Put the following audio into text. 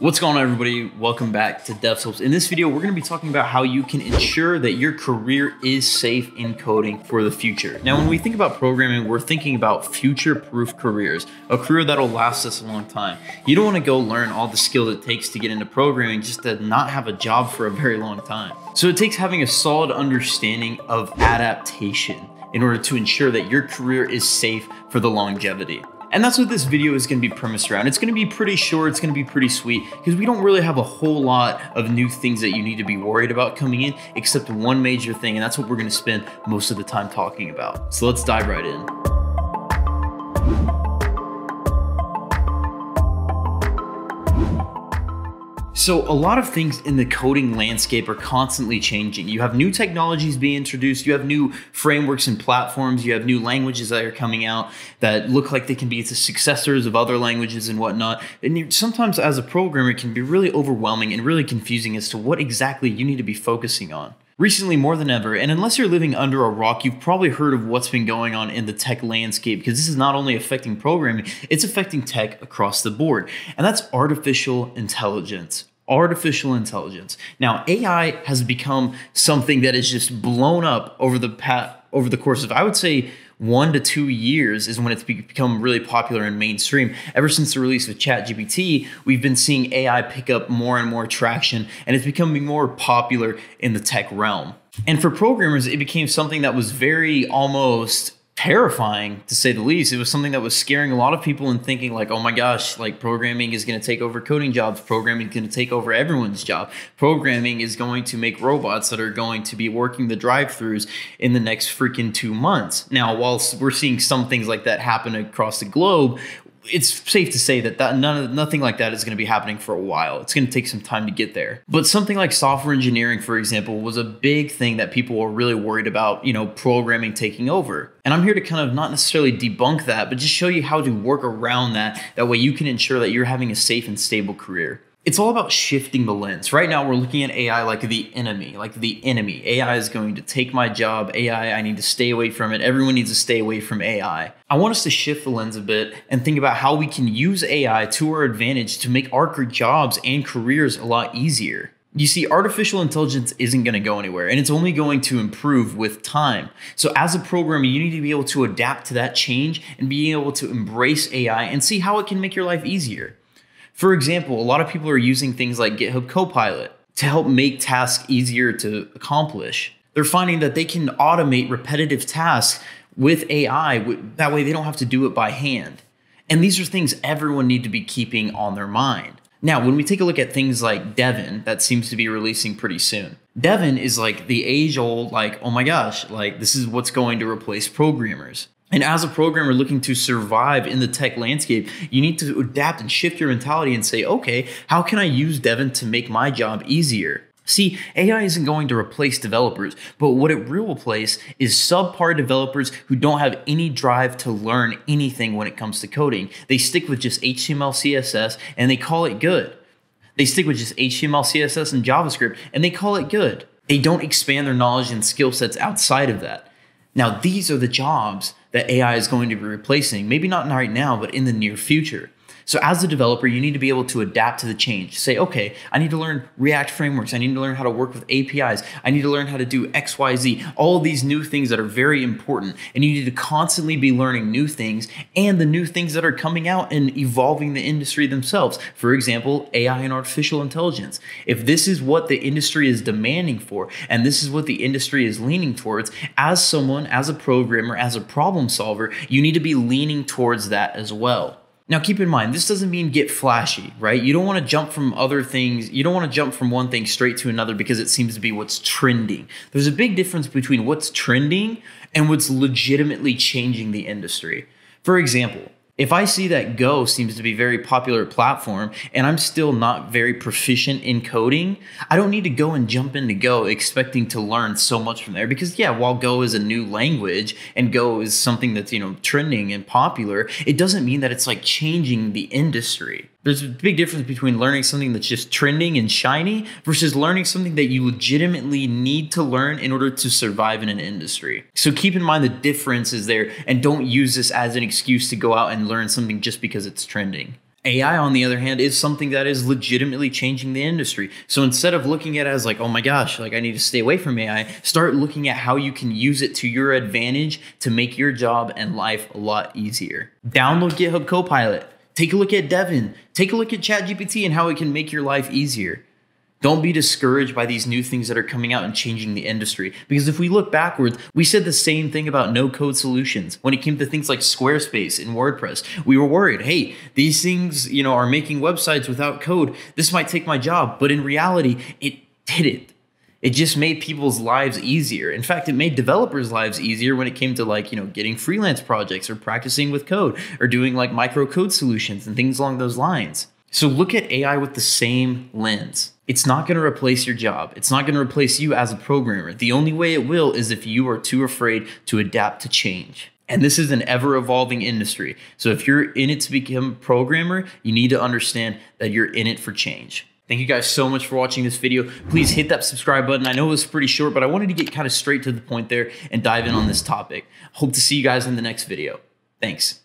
What's going on everybody? Welcome back to DevSlopes. In this video, we're gonna be talking about how you can ensure that your career is safe in coding for the future. Now, when we think about programming, we're thinking about future-proof careers, a career that'll last us a long time. You don't wanna go learn all the skills it takes to get into programming just to not have a job for a very long time. So it takes having a solid understanding of adaptation in order to ensure that your career is safe for the longevity. And that's what this video is gonna be premised around. It's gonna be pretty short, it's gonna be pretty sweet, because we don't really have a whole lot of new things that you need to be worried about coming in, except one major thing, and that's what we're gonna spend most of the time talking about. So let's dive right in. So a lot of things in the coding landscape are constantly changing. You have new technologies being introduced, you have new frameworks and platforms, you have new languages that are coming out that look like they can be the successors of other languages and whatnot. And sometimes as a programmer, it can be really overwhelming and really confusing as to what exactly you need to be focusing on. Recently, more than ever, and unless you're living under a rock, you've probably heard of what's been going on in the tech landscape because this is not only affecting programming, it's affecting tech across the board. And that's artificial intelligence artificial intelligence. Now, AI has become something that is just blown up over the past, over the course of I would say one to two years is when it's become really popular and mainstream. Ever since the release of ChatGPT, we've been seeing AI pick up more and more traction, and it's becoming more popular in the tech realm. And for programmers, it became something that was very almost terrifying to say the least. It was something that was scaring a lot of people and thinking like, oh my gosh, like programming is going to take over coding jobs. Programming is going to take over everyone's job. Programming is going to make robots that are going to be working the drive-throughs in the next freaking two months. Now, whilst we're seeing some things like that happen across the globe, it's safe to say that, that none, nothing like that is going to be happening for a while. It's going to take some time to get there. But something like software engineering, for example, was a big thing that people were really worried about, you know, programming taking over. And I'm here to kind of not necessarily debunk that, but just show you how to work around that. That way you can ensure that you're having a safe and stable career it's all about shifting the lens. Right now, we're looking at AI like the enemy, like the enemy. AI is going to take my job. AI, I need to stay away from it. Everyone needs to stay away from AI. I want us to shift the lens a bit and think about how we can use AI to our advantage to make our jobs and careers a lot easier. You see, artificial intelligence isn't going to go anywhere and it's only going to improve with time. So, as a programmer, you need to be able to adapt to that change and being able to embrace AI and see how it can make your life easier. For example, a lot of people are using things like GitHub Copilot to help make tasks easier to accomplish. They're finding that they can automate repetitive tasks with AI. That way, they don't have to do it by hand. And these are things everyone need to be keeping on their mind. Now, when we take a look at things like Devin, that seems to be releasing pretty soon. Devin is like the age old, like, oh my gosh, like this is what's going to replace programmers. And as a programmer looking to survive in the tech landscape, you need to adapt and shift your mentality and say, okay, how can I use Devin to make my job easier? See, AI isn't going to replace developers, but what it will replace is subpar developers who don't have any drive to learn anything when it comes to coding. They stick with just HTML, CSS, and they call it good. They stick with just HTML, CSS, and JavaScript, and they call it good. They don't expand their knowledge and skill sets outside of that. Now, these are the jobs that AI is going to be replacing, maybe not right now, but in the near future. So as a developer, you need to be able to adapt to the change. Say, okay, I need to learn React frameworks. I need to learn how to work with APIs. I need to learn how to do X, Y, Z, all these new things that are very important. And you need to constantly be learning new things and the new things that are coming out and evolving the industry themselves. For example, AI and artificial intelligence. If this is what the industry is demanding for, and this is what the industry is leaning towards, as someone, as a programmer, as a problem solver, you need to be leaning towards that as well. Now, keep in mind, this doesn't mean get flashy, right? You don't want to jump from other things. You don't want to jump from one thing straight to another because it seems to be what's trending. There's a big difference between what's trending and what's legitimately changing the industry. For example, if I see that Go seems to be a very popular platform and I'm still not very proficient in coding, I don't need to go and jump into Go expecting to learn so much from there because yeah, while Go is a new language and Go is something that's, you know, trending and popular, it doesn't mean that it's like changing the industry. There's a big difference between learning something that's just trending and shiny versus learning something that you legitimately need to learn in order to survive in an industry. So keep in mind the difference is there and don't use this as an excuse to go out and learn something just because it's trending. AI, on the other hand, is something that is legitimately changing the industry. So instead of looking at it as like, oh my gosh, like I need to stay away from AI, start looking at how you can use it to your advantage to make your job and life a lot easier. Download GitHub Copilot. Take a look at Devin. Take a look at ChatGPT and how it can make your life easier. Don't be discouraged by these new things that are coming out and changing the industry. Because if we look backwards, we said the same thing about no code solutions. When it came to things like Squarespace and WordPress, we were worried, hey, these things, you know, are making websites without code. This might take my job. But in reality, it didn't. It just made people's lives easier. In fact, it made developers' lives easier when it came to like, you know, getting freelance projects or practicing with code or doing like micro code solutions and things along those lines. So look at AI with the same lens. It's not going to replace your job. It's not going to replace you as a programmer. The only way it will is if you are too afraid to adapt to change. And this is an ever evolving industry. So if you're in it to become a programmer, you need to understand that you're in it for change. Thank you guys so much for watching this video. Please hit that subscribe button. I know it was pretty short, but I wanted to get kind of straight to the point there and dive in on this topic. Hope to see you guys in the next video. Thanks.